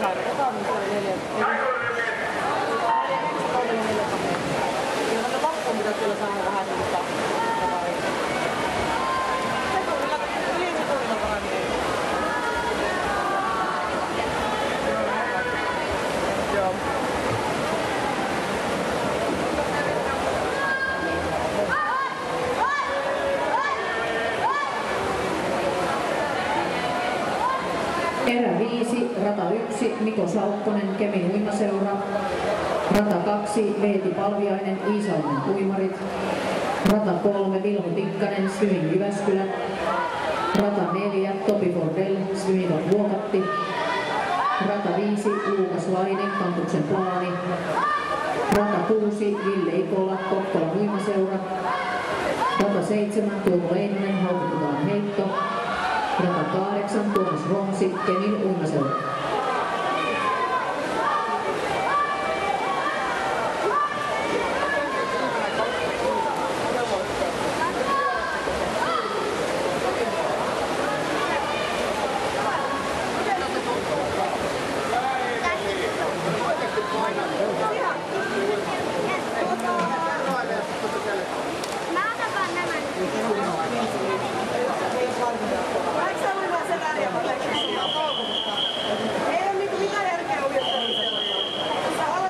On siellä neljä. Neljä, kolme ja neljä kameraa. Kyllä tätä loppuun pitäisi kyllä saada Erä 5, rata 1, Niko Saukkonen, Kemin uimaseura. Rata 2, Veeti Palviainen, Iisalmen uimarit. Rata 3, Vilho Tikkanen, Swimin Jyväskylä. Rata 4, Topi Fordell, Swimin on Vuokatti. Rata 5, Luukas Laine, Kampuksen Plaani. Rata 6, Ville Ikola, Kokkolan uimaseura. Rata 7, Tuomo Leinonen, Haukututaan heitto. Rata 8, Tuomas Ronsi, Kemin uimaseura.